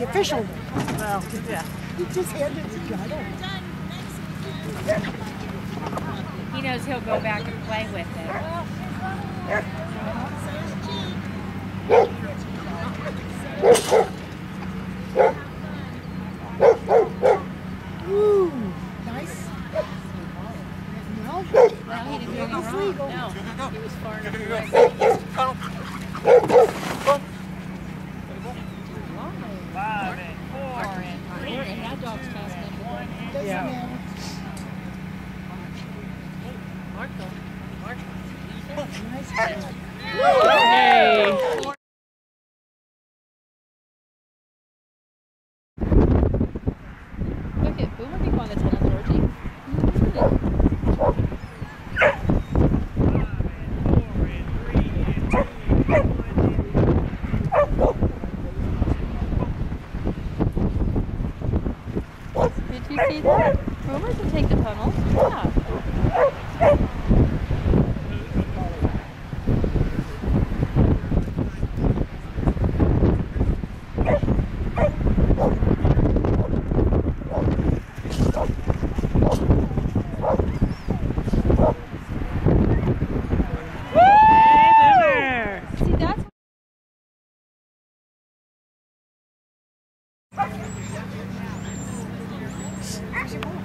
the official. Well, yeah. He just handed it to you. I don't. He knows he'll go back and play with it. Ooh, nice. No, No, he didn't do anything wrong. No, he was far enough Georgie. Did you see that? Boomer can take the tunnel. Yeah. Hey, Boomer. See, that's Hey!